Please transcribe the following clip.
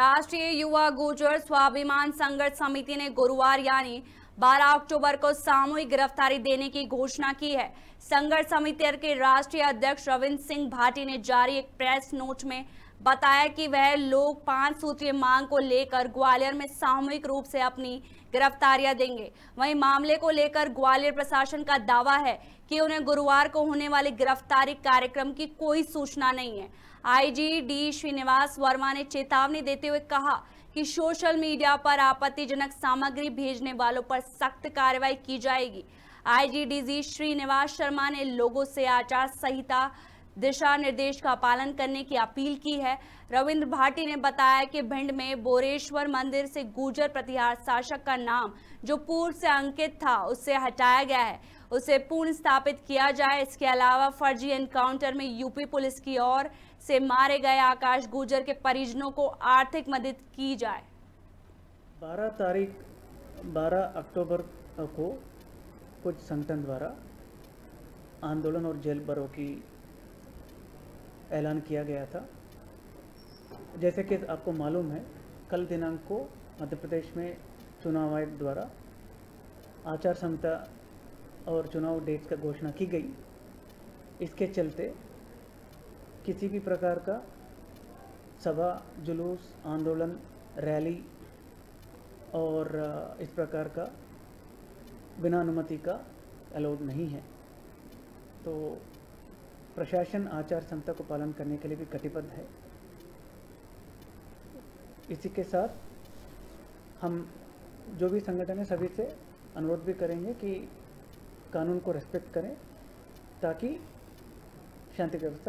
राष्ट्रीय युवा गुर्जर स्वाभिमान संघर्ष समिति ने गुरुवार यानी 12 अक्टूबर को सामूहिक गिरफ्तारी देने की घोषणा की है। संघर्ष समिति के राष्ट्रीय अध्यक्ष रविंद्र सिंह भाटी ने जारी एक प्रेस नोट में बताया कि वह लोग पाँच सूत्रीय मांग को लेकर ग्वालियर में सामूहिक रूप से अपनी गिरफ्तारियाँ देंगे। वहीं मामले को लेकर ग्वालियर प्रशासन का दावा है कि उन्हें गुरुवार को होने वाले गिरफ्तारी कार्यक्रम की कोई सूचना नहीं है। आईजी डी श्रीनिवास वर्मा ने चेतावनी देते हुए कहा कि सोशल मीडिया पर आपत्तिजनक सामग्री भेजने वालों पर सख्त कार्रवाई की जाएगी। आईजीडीजी श्रीनिवास शर्मा ने लोगों से आचार संहिता दिशा निर्देश का पालन करने की अपील की है। रविंद्र भाटी ने बताया कि भिंड में बोरेश्वर मंदिर से गुर्जर प्रतिहार शासक का नाम, जो पूर्व से अंकित था, उससे हटाया गया है। उसे पूर्ण स्थापित किया जाए। इसके अलावा फर्जी एनकाउंटर में यूपी पुलिस की ओर से मारे गए आकाश गुर्जर के परिजनों को आर्थिक मदद की जाए। 12 तारीख 12 अक्टूबर को कुछ संगठन द्वारा आंदोलन और जेल बरों की ऐलान किया गया था। जैसे कि आपको मालूम है, कल दिनांक को मध्य प्रदेश में चुनाव आयोग द्वारा आचार संहिता और चुनाव डेट का घोषणा की गई। इसके चलते किसी भी प्रकार का सभा, जुलूस, आंदोलन, रैली और इस प्रकार का बिना अनुमति का अलाउड नहीं है। तो प्रशासन, आचार संहिता को पालन करने के लिए भी कटिबद्ध है। इसी के साथ हम जो भी संगठन है, सभी से अनुरोध भी करेंगे कि कानून को रेस्पेक्ट करें ताकि शांति व्यवस्था